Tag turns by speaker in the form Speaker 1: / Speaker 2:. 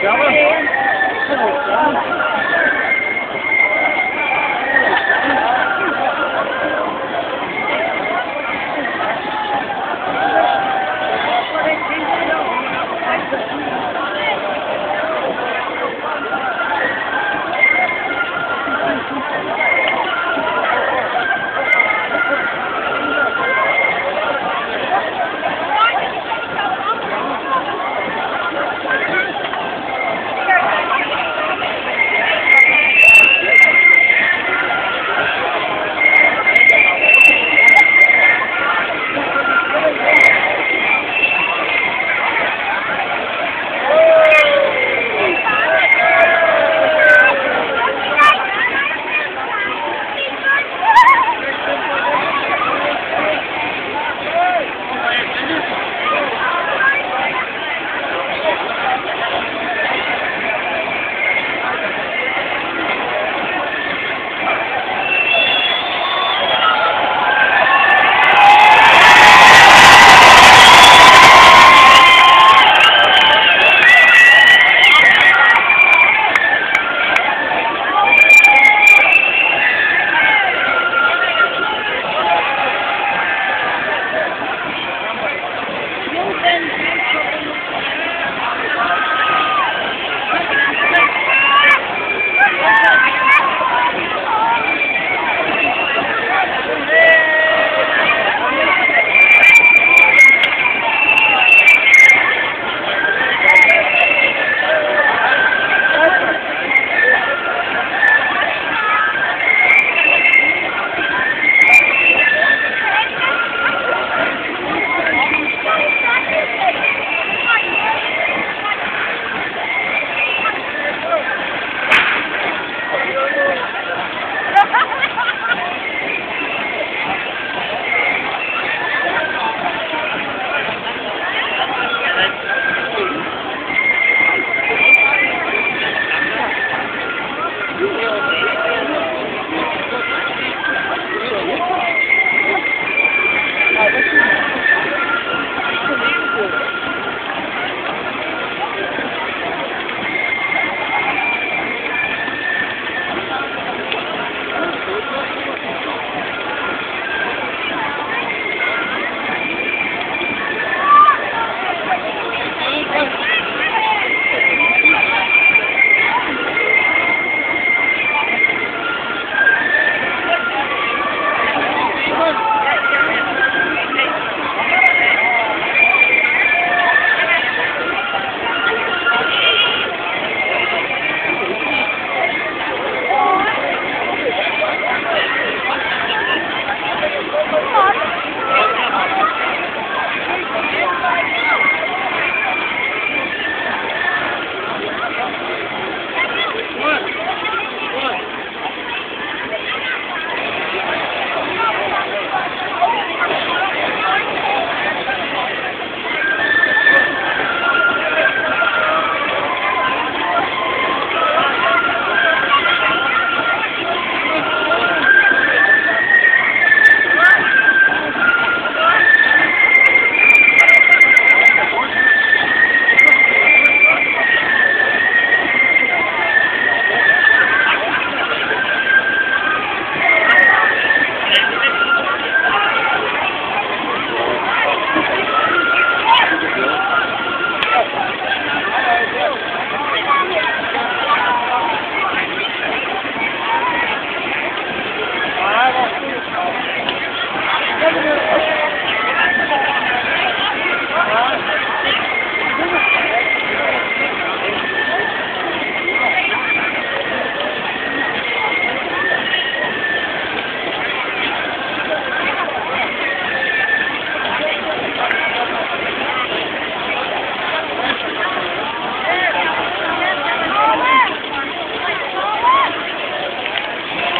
Speaker 1: chama? Como chama?